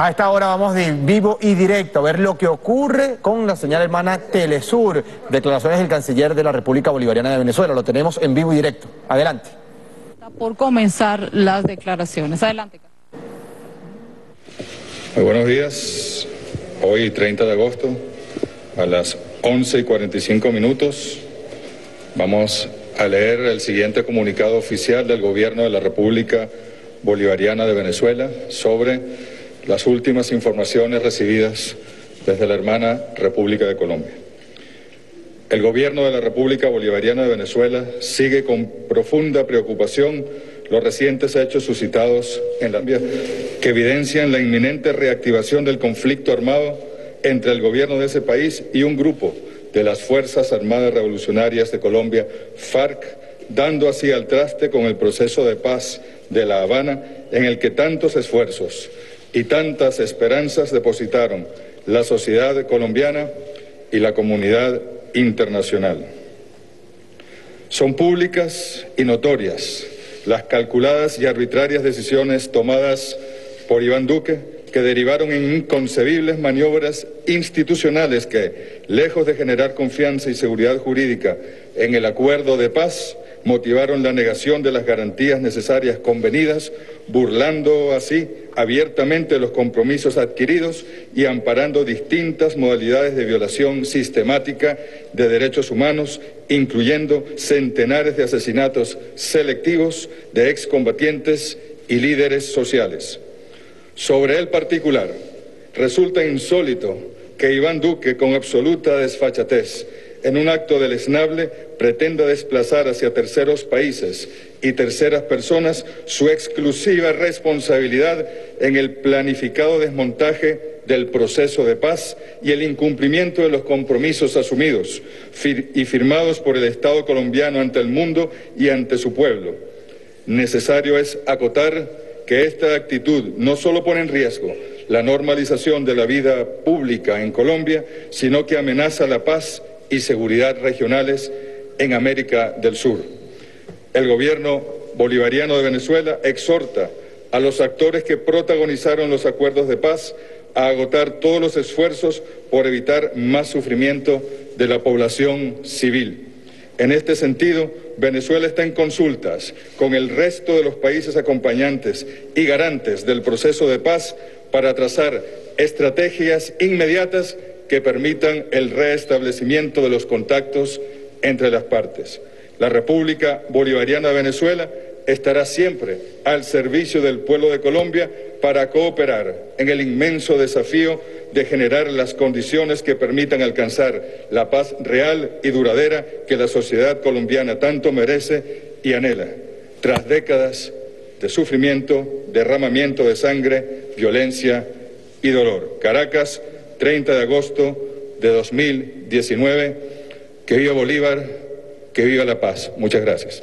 A esta hora vamos de vivo y directo a ver lo que ocurre con la señal hermana Telesur. Declaraciones del canciller de la República Bolivariana de Venezuela. Lo tenemos en vivo y directo. Adelante. Por comenzar las declaraciones. Adelante. Muy buenos días. Hoy, 30 de agosto, a las 11 y 45 minutos, vamos a leer el siguiente comunicado oficial del Gobierno de la República Bolivariana de Venezuela sobre las últimas informaciones recibidas desde la hermana República de Colombia. El gobierno de la República Bolivariana de Venezuela sigue con profunda preocupación los recientes hechos suscitados en la que evidencian la inminente reactivación del conflicto armado entre el gobierno de ese país y un grupo de las Fuerzas Armadas Revolucionarias de Colombia, FARC, dando así al traste con el proceso de paz de La Habana en el que tantos esfuerzos y tantas esperanzas depositaron la sociedad colombiana y la comunidad internacional. Son públicas y notorias las calculadas y arbitrarias decisiones tomadas por Iván Duque que derivaron en inconcebibles maniobras institucionales que, lejos de generar confianza y seguridad jurídica en el acuerdo de paz, motivaron la negación de las garantías necesarias convenidas, burlando así abiertamente los compromisos adquiridos y amparando distintas modalidades de violación sistemática de derechos humanos, incluyendo centenares de asesinatos selectivos de excombatientes y líderes sociales. Sobre el particular, resulta insólito que Iván Duque, con absoluta desfachatez, en un acto deleznable, pretenda desplazar hacia terceros países y terceras personas su exclusiva responsabilidad en el planificado desmontaje del proceso de paz y el incumplimiento de los compromisos asumidos y firmados por el Estado colombiano ante el mundo y ante su pueblo. Necesario es acotar que esta actitud no solo pone en riesgo la normalización de la vida pública en Colombia, sino que amenaza la paz y seguridad regionales en América del Sur. El gobierno bolivariano de Venezuela exhorta a los actores que protagonizaron los acuerdos de paz a agotar todos los esfuerzos por evitar más sufrimiento de la población civil. En este sentido, Venezuela está en consultas con el resto de los países acompañantes y garantes del proceso de paz para trazar estrategias inmediatas que permitan el restablecimiento de los contactos entre las partes. La República Bolivariana de Venezuela estará siempre al servicio del pueblo de Colombia para cooperar en el inmenso desafío de generar las condiciones que permitan alcanzar la paz real y duradera que la sociedad colombiana tanto merece y anhela, tras décadas de sufrimiento, derramamiento de sangre, violencia y dolor. Caracas, 30 de agosto de 2019. Que viva Bolívar, que viva la paz. Muchas gracias.